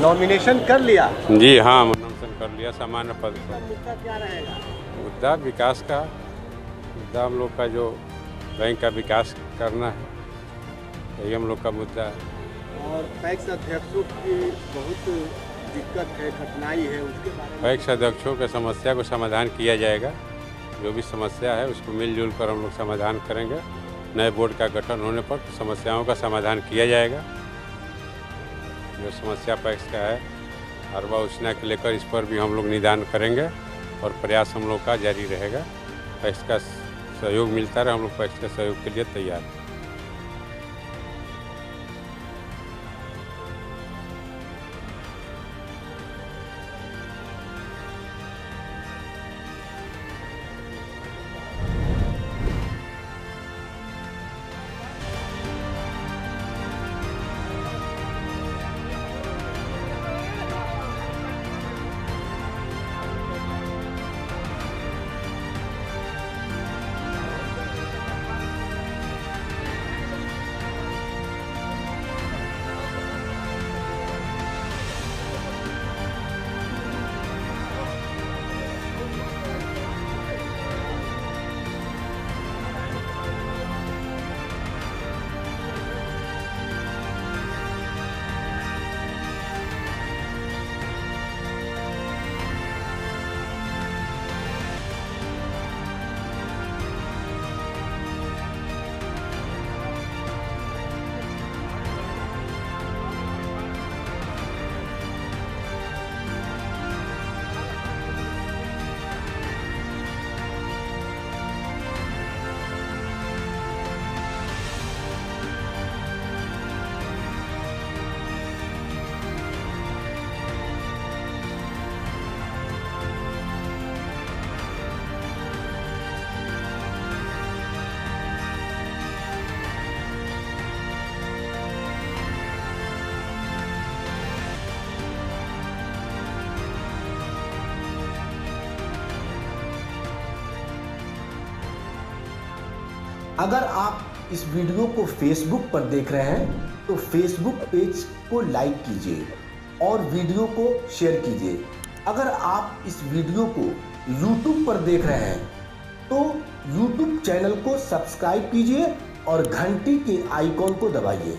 Nomination कर लिया? जी हाँ मनोनयन कर लिया सामान्य पद मुद्दा क्या रहेगा मुद्दा विकास का मुद्दा हम लोग का जो बैंक का विकास करना है यही हम लोग का मुद्दा है। और पैक्स अध्यक्षों की बहुत दिक्कत है कठिनाई है उसके बारे में पैक्स अध्यक्षों के समस्या को समाधान किया जाएगा। जो भी समस्या है उसको मिलजुल कर हम लोग समाधान करेंगे। नए बोर्ड का गठन होने पर समस्याओं का समाधान किया जाएगा। जो समस्या पैक्स का है, अरवा उचना के लेकर इस पर भी हम लोग निदान करेंगे और प्रयास हम लोग का जारी रहेगा। पैक्स का सहयोग मिलता रहे, हम लोग पैक्स के सहयोग के लिए तैयार हैं। अगर आप इस वीडियो को फेसबुक पर देख रहे हैं तो फेसबुक पेज को लाइक कीजिए और वीडियो को शेयर कीजिए। अगर आप इस वीडियो को यूट्यूब पर देख रहे हैं तो यूट्यूब चैनल को सब्सक्राइब कीजिए और घंटी के आइकॉन को दबाइए।